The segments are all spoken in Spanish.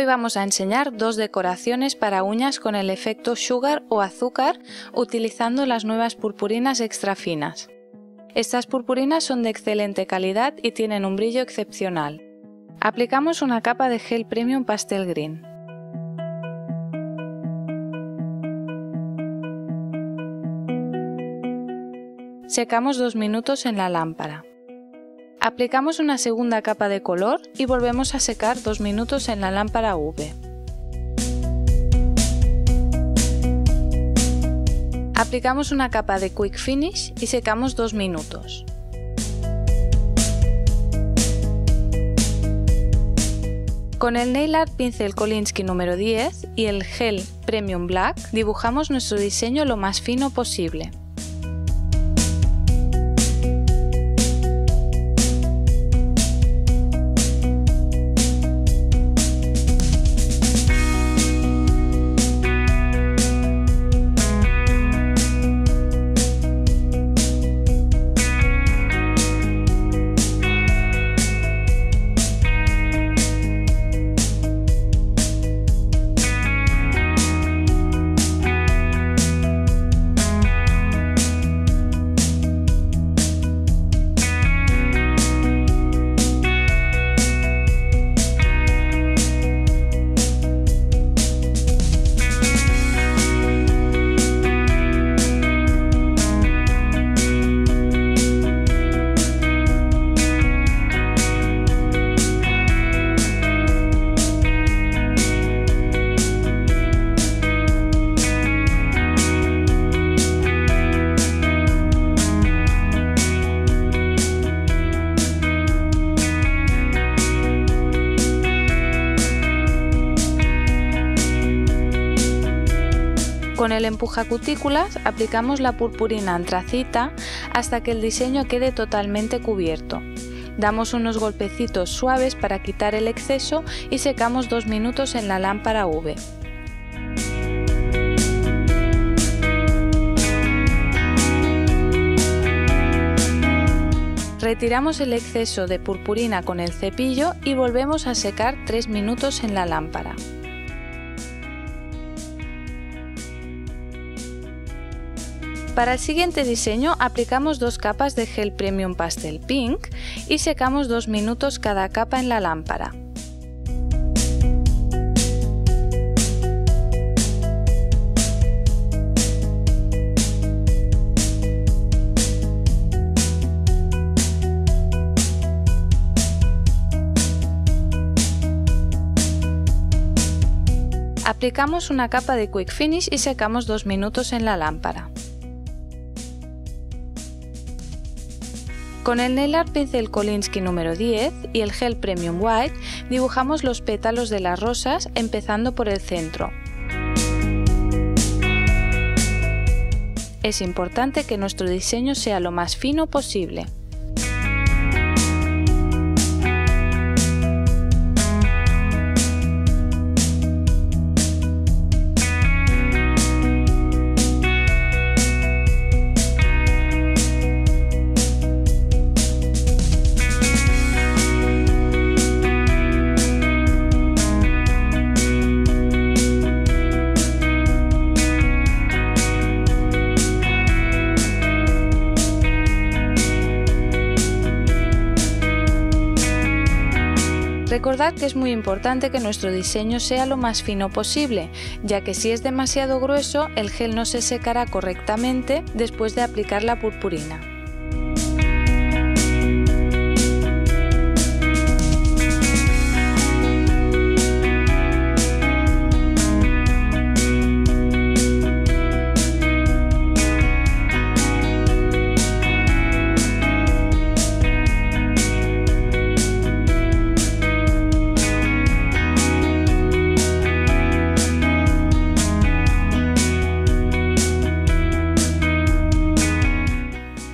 Hoy vamos a enseñar dos decoraciones para uñas con el efecto sugar o azúcar utilizando las nuevas purpurinas extra finas. Estas purpurinas son de excelente calidad y tienen un brillo excepcional. Aplicamos una capa de gel premium pastel green. Secamos dos minutos en la lámpara. Aplicamos una segunda capa de color y volvemos a secar 2 minutos en la lámpara V. Aplicamos una capa de Quick Finish y secamos 2 minutos. Con el Nail Art Pincel Kolinsky número 10 y el gel Premium Black dibujamos nuestro diseño lo más fino posible. Con el empujacutículas aplicamos la purpurina antracita hasta que el diseño quede totalmente cubierto. Damos unos golpecitos suaves para quitar el exceso y secamos 2 minutos en la lámpara V. Retiramos el exceso de purpurina con el cepillo y volvemos a secar 3 minutos en la lámpara. Para el siguiente diseño aplicamos dos capas de gel Premium Pastel Pink y secamos dos minutos cada capa en la lámpara. Aplicamos una capa de Quick Finish y secamos dos minutos en la lámpara. Con el Nail Art Pincel Kolinsky número 10 y el gel Premium White dibujamos los pétalos de las rosas empezando por el centro. Es importante que nuestro diseño sea lo más fino posible. Recordad que es muy importante que nuestro diseño sea lo más fino posible, ya que si es demasiado grueso el gel no se secará correctamente después de aplicar la purpurina.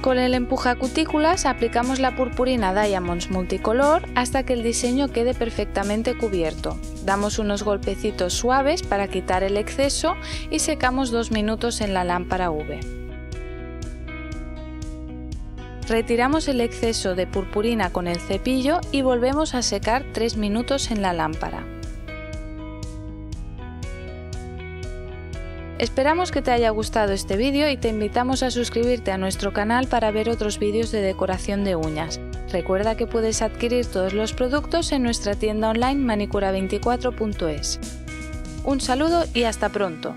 Con el empujacutículas aplicamos la purpurina Diamonds multicolor hasta que el diseño quede perfectamente cubierto. Damos unos golpecitos suaves para quitar el exceso y secamos 2 minutos en la lámpara V. Retiramos el exceso de purpurina con el cepillo y volvemos a secar 3 minutos en la lámpara. Esperamos que te haya gustado este vídeo y te invitamos a suscribirte a nuestro canal para ver otros vídeos de decoración de uñas. Recuerda que puedes adquirir todos los productos en nuestra tienda online manicura24.es. Un saludo y hasta pronto.